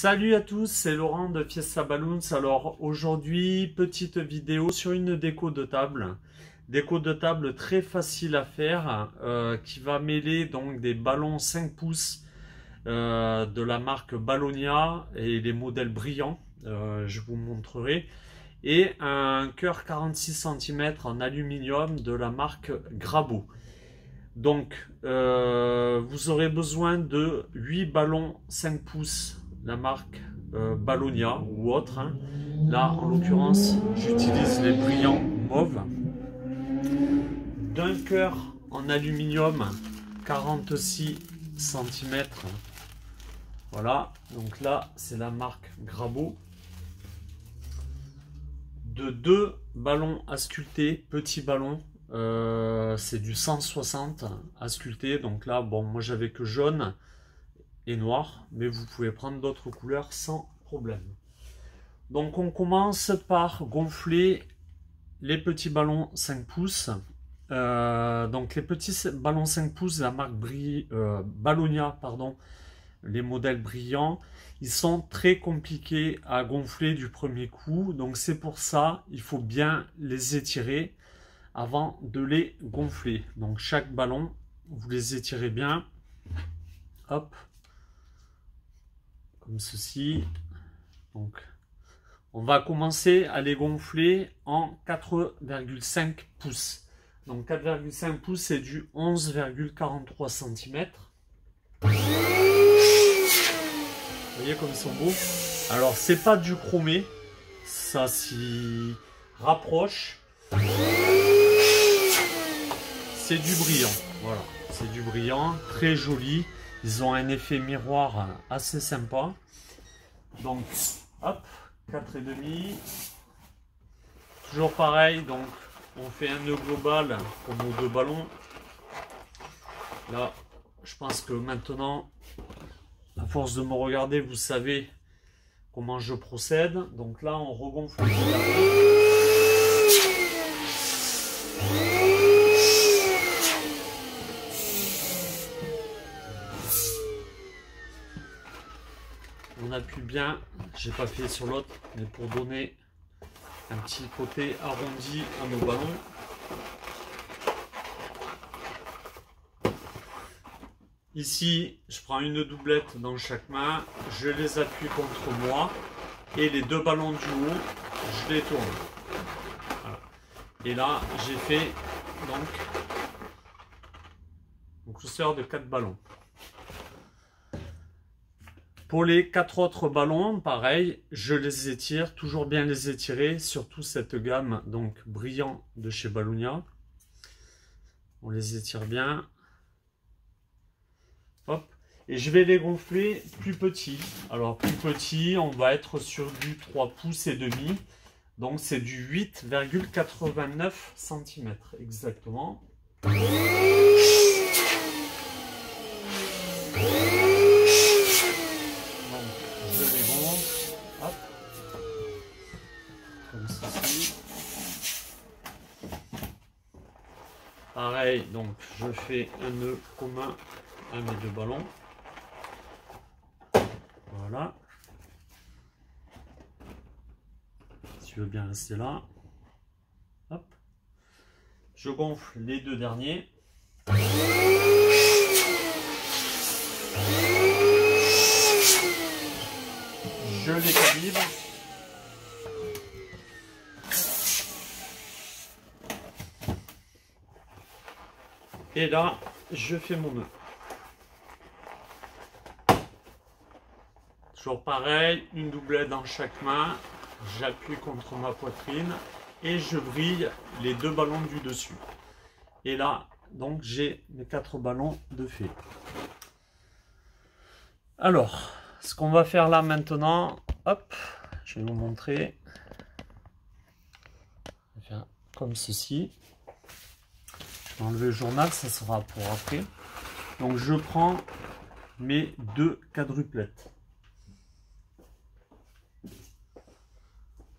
Salut à tous, c'est Laurent de Fiesta Balloons. Alors aujourd'hui, petite vidéo sur une déco de table. Déco de table très facile à faire euh, qui va mêler donc des ballons 5 pouces euh, de la marque Ballonia et les modèles brillants, euh, je vous montrerai. Et un cœur 46 cm en aluminium de la marque Grabo. Donc, vous aurez besoin de 8 ballons 5 pouces la marque euh, Ballonia ou autre. Hein. Là, en l'occurrence, j'utilise les brillants mauves. D'un cœur en aluminium 46 cm. Voilà, donc là, c'est la marque Grabo. De deux ballons à sculpter, petits ballons. Euh, c'est du 160 à sculpter. Donc là, bon, moi j'avais que jaune noir, mais vous pouvez prendre d'autres couleurs sans problème. Donc on commence par gonfler les petits ballons 5 pouces. Euh, donc les petits ballons 5 pouces, la marque Bri euh, Ballonia, pardon, les modèles brillants, ils sont très compliqués à gonfler du premier coup. Donc c'est pour ça, il faut bien les étirer avant de les gonfler. Donc chaque ballon, vous les étirez bien. Hop, comme ceci. Donc, on va commencer à les gonfler en 4,5 pouces. Donc 4,5 pouces, c'est du 11,43 cm. Vous voyez comme ils sont beaux Alors, c'est pas du chromé. Ça s'y rapproche. C'est du brillant. Voilà, c'est du brillant, très joli. Ils ont un effet miroir assez sympa. Donc, hop, 4,5. Toujours pareil, donc on fait un nœud global pour nos deux ballons. Là, je pense que maintenant, à force de me regarder, vous savez comment je procède. Donc là, on regonfle appuie bien, j'ai pas fait sur l'autre, mais pour donner un petit côté arrondi à nos ballons. Ici, je prends une doublette dans chaque main, je les appuie contre moi et les deux ballons du haut, je les tourne. Et là, j'ai fait donc un cluster de 4 ballons. Pour les quatre autres ballons, pareil, je les étire, toujours bien les étirer, surtout cette gamme donc brillant de chez Ballonia. On les étire bien. Hop. Et je vais les gonfler plus petits. Alors plus petit, on va être sur du 3 pouces et demi. Donc c'est du 8,89 cm exactement. Pareil, donc je fais un nœud commun à mes deux ballons. Voilà. Si tu veux bien rester là. Hop. Je gonfle les deux derniers. Je les calibre. Et là, je fais mon nœud. Toujours pareil, une doublette dans chaque main. J'appuie contre ma poitrine et je brille les deux ballons du dessus. Et là, donc j'ai mes quatre ballons de fait. Alors, ce qu'on va faire là maintenant, hop, je vais vous montrer. comme ceci enlever le journal, ça sera pour après. Donc je prends mes deux quadruplettes.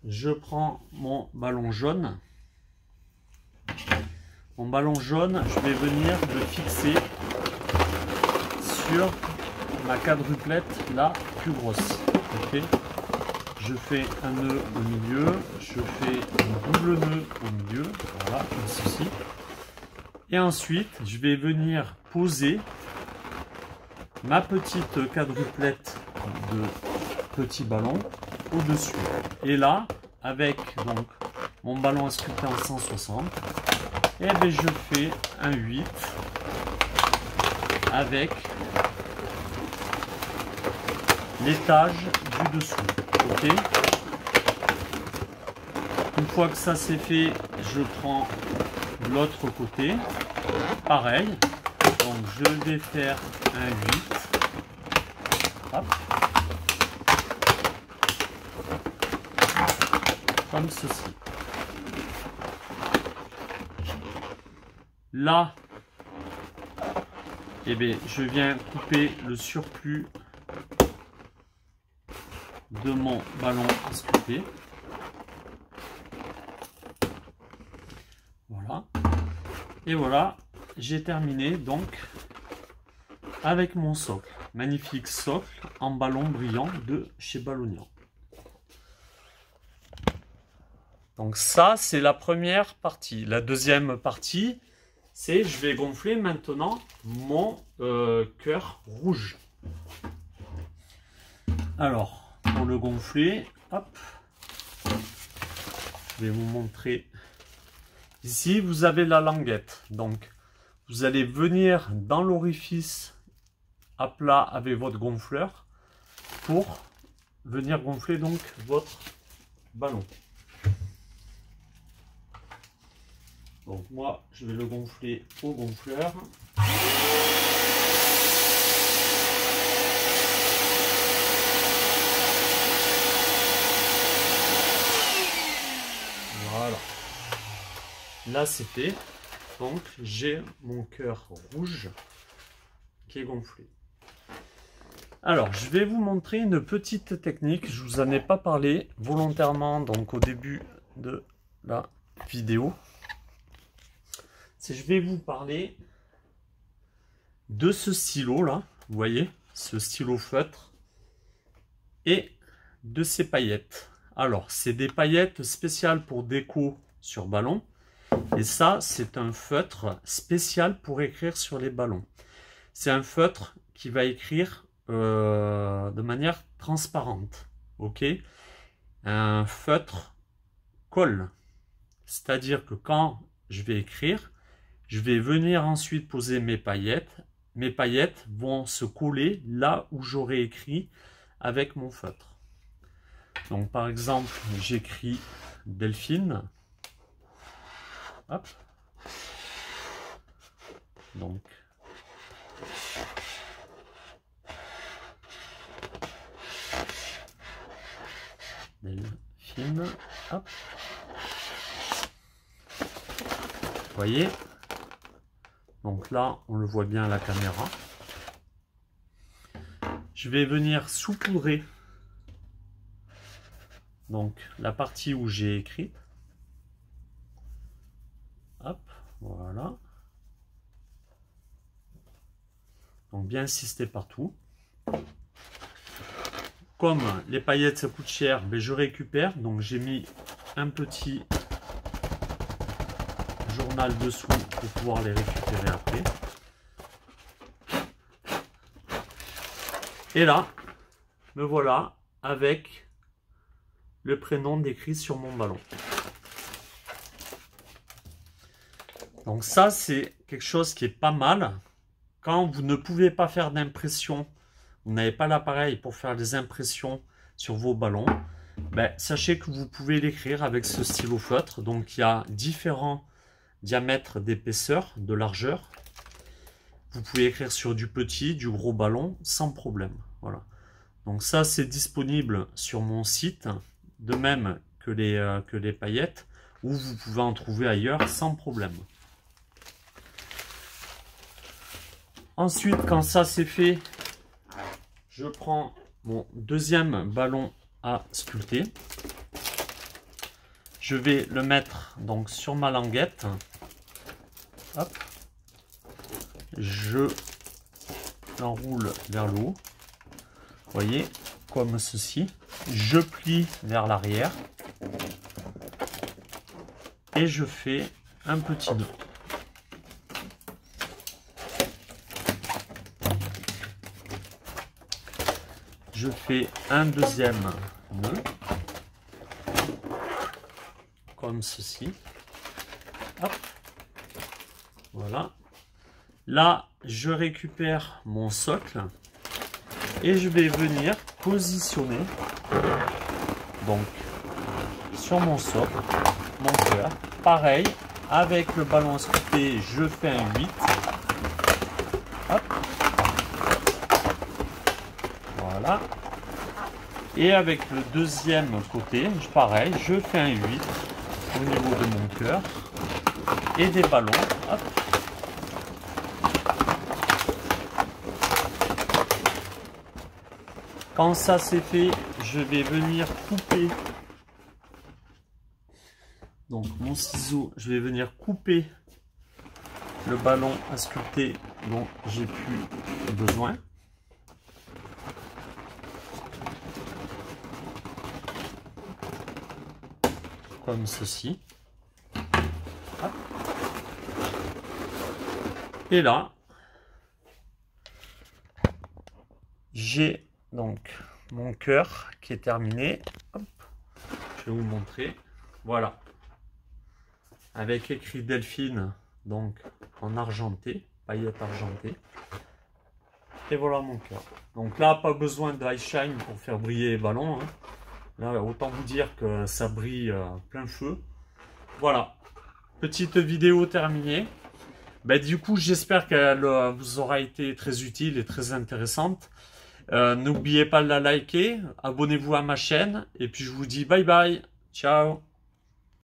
Je prends mon ballon jaune. Mon ballon jaune, je vais venir le fixer sur ma quadruplette la plus grosse. Je fais un nœud au milieu, je fais un double nœud au milieu, voilà, comme ceci. Et ensuite, je vais venir poser ma petite quadruplette de petits ballons au-dessus. Et là, avec donc mon ballon à sculpter en 160, et bien je fais un 8 avec l'étage du dessous. Ok? Une fois que ça c'est fait, je prends l'autre côté. Pareil. Donc je vais faire un 8. Hop. Comme ceci. Là, eh bien, je viens couper le surplus de mon ballon à sculpter. Voilà. Et voilà, j'ai terminé donc avec mon socle. Magnifique socle en ballon brillant de chez Ballonian. Donc ça, c'est la première partie. La deuxième partie, c'est je vais gonfler maintenant mon euh, cœur rouge. Alors, pour le gonfler, hop, je vais vous montrer. Ici, vous avez la languette. Donc, vous allez venir dans l'orifice à plat avec votre gonfleur pour venir gonfler donc votre ballon. Donc moi, je vais le gonfler au gonfleur. Voilà. Là, c'est fait. Donc, j'ai mon cœur rouge qui est gonflé. Alors, je vais vous montrer une petite technique. Je vous en ai pas parlé volontairement donc au début de la vidéo je vais vous parler de ce stylo là, vous voyez, ce stylo feutre et de ces paillettes. Alors, c'est des paillettes spéciales pour déco sur ballon. Et ça, c'est un feutre spécial pour écrire sur les ballons. C'est un feutre qui va écrire euh, de manière transparente. Ok? Un feutre colle. C'est-à-dire que quand je vais écrire, je vais venir ensuite poser mes paillettes. Mes paillettes vont se coller là où j'aurai écrit avec mon feutre. Donc par exemple, j'écris Delphine. Donc. Voyez, donc là, on le voit bien à la caméra. Je vais venir saupoudrer. Donc la partie où j'ai écrit. Hop, voilà. Donc bien insister partout. Comme les paillettes ça coûte cher, mais ben, je récupère. Donc j'ai mis un petit journal dessous pour pouvoir les récupérer après. Et là, me voilà avec le prénom décrit sur mon ballon. Donc ça, c'est quelque chose qui est pas mal. Quand vous ne pouvez pas faire d'impression, vous n'avez pas l'appareil pour faire des impressions sur vos ballons, ben, sachez que vous pouvez l'écrire avec ce stylo feutre. Donc il y a différents diamètre d'épaisseur, de largeur. Vous pouvez écrire sur du petit, du gros ballon, sans problème. Voilà. Donc ça, c'est disponible sur mon site, de même que les, euh, que les paillettes, ou vous pouvez en trouver ailleurs sans problème. Ensuite, quand ça c'est fait, je prends mon deuxième ballon à sculpter. Je vais le mettre donc sur ma languette. Je l'enroule vers le haut. Voyez, comme ceci. Je plie vers l'arrière. Et je fais un petit nœud. Je fais un deuxième nœud. Comme ceci. Voilà. Là, je récupère mon socle et je vais venir positionner donc sur mon socle mon cœur. Pareil, avec le ballon sculpté, je fais un 8. Voilà. Et avec le deuxième côté, pareil, je fais un 8 au niveau de mon cœur et des ballons. Quand ça c'est fait, je vais venir couper. Donc mon ciseau, je vais venir couper le ballon à sculpter dont j'ai plus besoin. Comme ceci. Et là, j'ai donc mon cœur qui est terminé. je vais vous montrer. Voilà. Avec écrit Delphine, donc en argenté, paillettes argentées. Et voilà mon cœur. Donc là, pas besoin de shine pour faire briller les ballons. Hein. Là, autant vous dire que ça brille euh, plein feu. Voilà. Petite vidéo terminée. Ben, du coup, j'espère qu'elle euh, vous aura été très utile et très intéressante. Euh, n'oubliez pas de la liker, abonnez-vous à ma chaîne et puis je vous dis bye bye, ciao